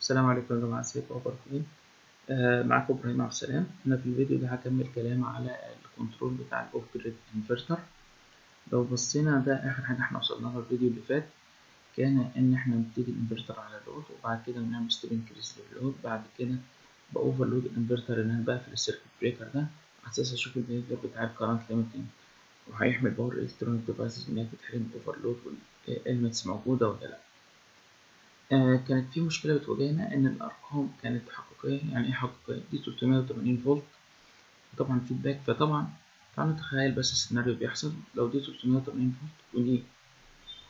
السلام عليكم يا جماعة ازيكم؟ أخباركم آه معاكم إبراهيم عبد السلام أنا في الفيديو ده هكمل كلام على ال control بتاع ال off-grid inverter لو بصينا ده آخر حاجة إحنا وصلنا لها الفيديو اللي فات كان إن إحنا نبتدي الانفرتر على ال load وبعد كده بنعمل step increase لل load بعد كده ب overload ال inverter ان أنا بقفل ال circuit breaker ده على أساس أشوف ال behavior بتاع ال current limiting وهيحمي ال power electronic devices إن هي تتحرق overload وال elements موجودة ولا لأ. آه كانت في مشكلة بتواجهنا إن الأرقام كانت حقيقية. يعني إيه حقيقية؟ دي 380 فولت. طبعا feedback فطبعا تعالوا نتخيل بس السيناريو بيحصل. لو دي 380 فولت ودي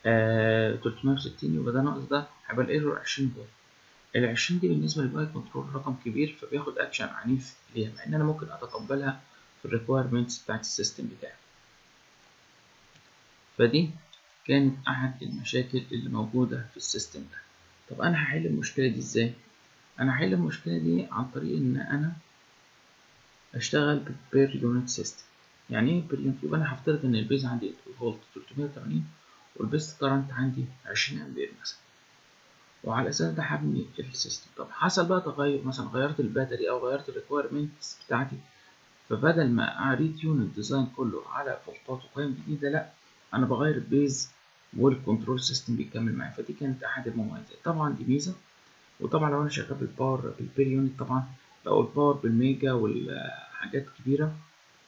آه 360 يبقى ده ناقص ده. هيبقى ال error 20 فولت. ال 20 دي بالنسبة لل PI control رقم كبير فبياخد أكشن عنيف ليها مع إن أنا ممكن أتقبلها في ال requirements بتاعت ال system بتاعي. فدي كانت أحد المشاكل اللي موجودة في ال system ده. طب أنا هحل المشكلة دي إزاي؟ أنا هحل المشكلة دي عن طريق إن أنا أشتغل per unit system. يعني إيه per unit يبقى أنا هفترض إن ال base عندي فولت 380 وال base current عندي 20 أمبير مثلا. وعلى الاساس ده هبني ال system. طب حصل بقى تغير مثلا غيرت ال battery أو غيرت ال requirements بتاعتي فبدل ما اعيد tune ال design كله على فولتات وقيم جديدة لا أنا بغير ال base وال control system بيكمل معايا. فدي كانت أحد المميزات. طبعا دي ميزة. وطبعا لو أنا شغال بال power بال per unit طبعا لو ال power بال mega والحاجات كبيرة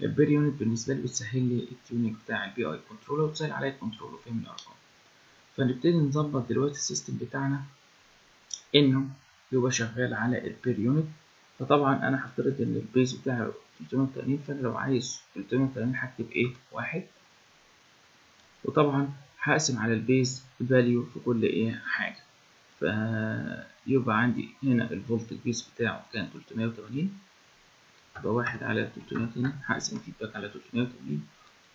ال per unit بالنسبة لي بتسهل لي ال tuning بتاع ال PI control وبتسهل عليا ال control وفهم الارقام فنبتدي نظبط دلوقتي ال system بتاعنا إنه يبقى شغال على ال per unit. فطبعا أنا هفترض إن ال base بتاعي 380 فأنا لو عايز 380 هكتب إيه واحد. وطبعا هقسم على ال base value في كل إيه حاجة. فيبقى عندي هنا ال volt ال base بتاعه كان 380 يبقى واحد على 380 هقسم feedback على 380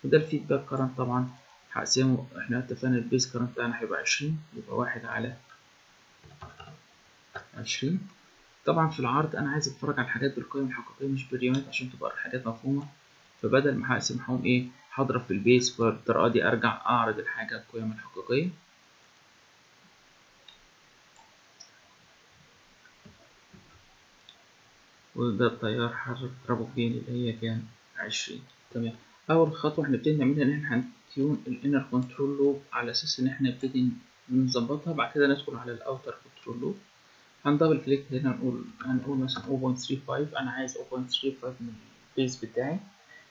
وده ال feedback current طبعا هقسمه إحنا اتفقنا ال base current بتاعنا هيبقى 20 يبقى واحد على 20 طبعا في العرض أنا عايز أتفرج على الحاجات بالقيم الحقيقية مش بال per unit عشان تبقى الحاجات مفهومة. فبدل ما هقسم هقوم إيه هضرب في ال base فبالطريقة دي أرجع أعرض الحاجة القيم الحقيقية. وده التيار هضربه فين اللي هي كان عشرين. تمام. أول خطوة هنبتدي نعملها إن إحنا هن tune ال inner control loop على أساس إن إحنا نبتدي نظبطها بعد كده ندخل على ال outer control loop هن double click هنا نقول هنقول مثلا 0.35 أنا عايز 0.35 من ال base بتاعي.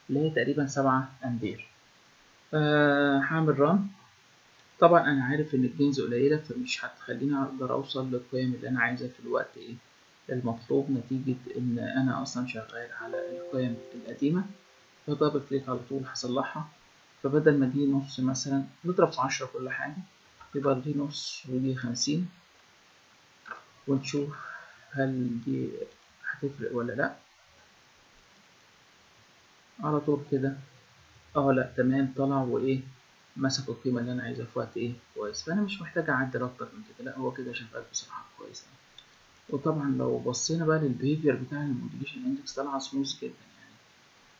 اللي هي تقريبا سبعة أمبير. هعمل run طبعا أنا عارف إن ال gains قليلة فمش هتخليني أقدر أوصل للقيم اللي أنا عايزها في الوقت إيه. المطلوب نتيجة إن أنا أصلا شغال على القيم القديمة. ف double click على طول هصلحها. فبدل ما دي نص مثلا نضرب في عشرة كل حاجة. يبقى دي نص ودي خمسين. ونشوف هل دي هتفرق ولا لأ. على طول كده. آه لا تمام. طلع وإيه مسك القيمة اللي أنا عايزها في وقت إيه كويس. فأنا مش محتاج أعدل أكتر من كده. لأ هو كده شغال بصراحة كويس وطبعا لو بصينا بقى لل behavior بتاع ال modulation index طالعة سموث جدا يعني.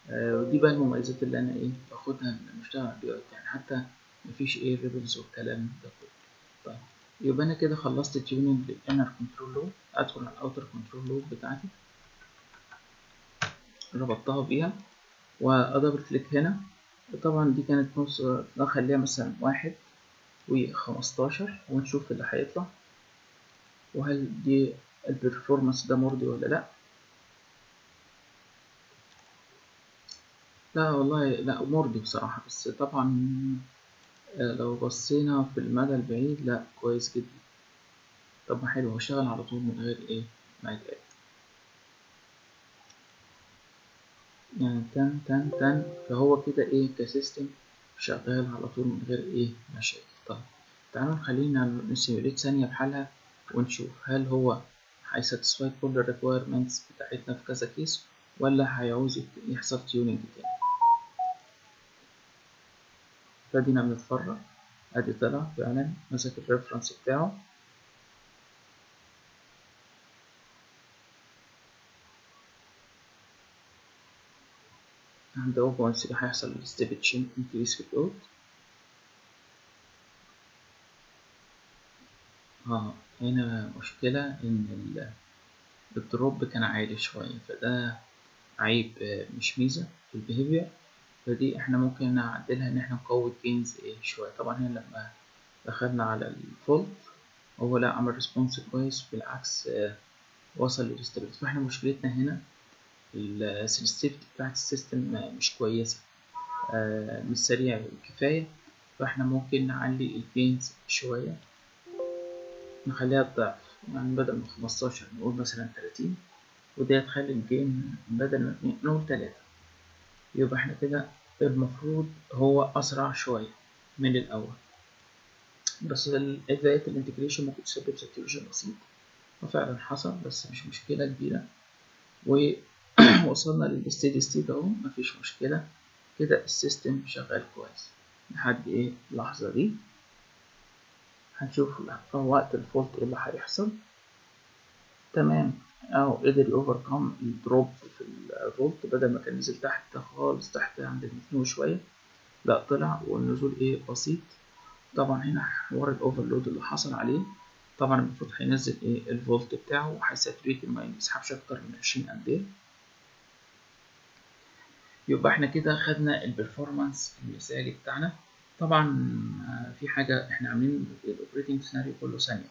آه ودي بقى المميزات اللي أنا إيه باخدها بشتغل على ال PI يعني. حتى مفيش إيه ripples والكلام ده كله. طيب يبقى أنا كده خلصت tuning لل inner control loop أدخل على ال outer control loop بتاعتي. ربطتها بيها. و double click هنا. طبعا دي كانت نص نخليها مثلا واحد وخمستاشر ونشوف اللي هيطلع. وهل دي ال performance ده مرضي ولا لأ؟ لا والله لأ مرضي بصراحة. بس طبعا لو بصينا في المدى البعيد لأ كويس جدا. طب ما حلو هشتغل على طول من غير إيه؟ ما يتقال يعني تن تن تن. فهو كده إيه ك system شغال على طول من غير إيه مشاكل. طيب تعالوا خلينا ن simulate ثانية بحالها ونشوف هل هو هي satisfy كل ال requirements بتاعتنا في كذا case ولا هيعوز يحصل tuning تاني. فدينا بنتفرج. أدي طلع فعلا مسك ال reference بتاعه. عند 0.3 هيحصل step change increase في ال load آه هنا مشكلة ال- ال drop كان عالي شوية فده عيب آه، مش ميزة في ال behavior فدي إحنا ممكن نعدلها إن إحنا نقوي ال gains إيه شوية. طبعا هنا لما دخلنا على ال fault هو لا عمل response كويس بالعكس آه، وصل لل stability فإحنا مشكلتنا هنا ال sensitivity بتاعت ال system مش كويسة. آه، مش سريع كفاية فاحنا ممكن نعلي ال gains شوية. نخليها الضعف يعني بدل من خمستاشر نقول مثلا تلاتين. ودي هتخلي الجيم بدل ما اتنين نقول تلاتة. يبقى إحنا كده المفروض هو أسرع شوية من الأول. بس بداية ال integration ممكن تسبب saturation بسيط. وفعلا حصل بس مش مشكلة كبيرة. ووصلنا لل steady state اهو مفيش مشكلة. كده ال system شغال كويس. لحد إيه؟ اللحظة دي. هنشوف وقت ال fault إيه اللي هيحصل؟ تمام. اهو قدر يوفركم ال drop في الفولت بدل ما كان نزل تحت خالص تحت عند الميتين وشوية لا طلع والنزول إيه؟ بسيط. طبعا هنا حوار ال overload اللي حصل عليه. طبعا المفروض هينزل إيه؟ الفولت بتاعه. وهي saturate ما يسحبش أكتر من 20 أمبير. يبقى إحنا كده خدنا ال performance المثالي بتاعنا. طبعا آه، في حاجة إحنا عاملين ال operating scenario كله ثانية.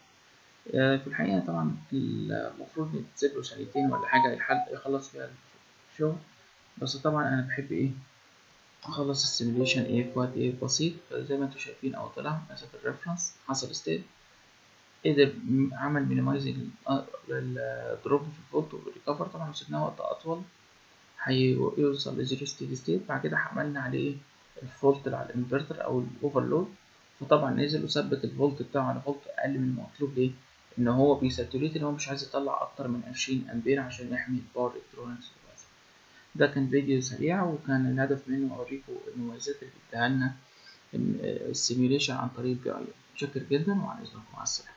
آه، في الحقيقة طبعا المفروض نتسيب له ثانيتين ولا حاجة يخلص فيها الشغل. بس طبعا أنا بحب إيه؟ أخلص ال simulation إيه في وقت إيه بسيط. زي ما أنتم شايفين أو طلع مسافة ال reference حصل step قدر عمل minimizing لل drop في الفولت وال recover طبعا سيبناه وقت أطول. هيوصل ل zero steady state بعد كده عملنا عليه ال fault على الإنفرتر أو ال overload فطبعا نزل وثبت الفولت بتاعه على فولت أقل من المطلوب ليه؟ إن هو بي saturate إن هو مش عايز يطلع أكتر من 20 أمبير عشان يحمي ال power electronics ده كان فيديو سريع وكان الهدف منه أوريكم المميزات اللي بتديها لنا ال simulation عن طريق ال PI متشكر جدا وعلى إذنكم. مع السلامة.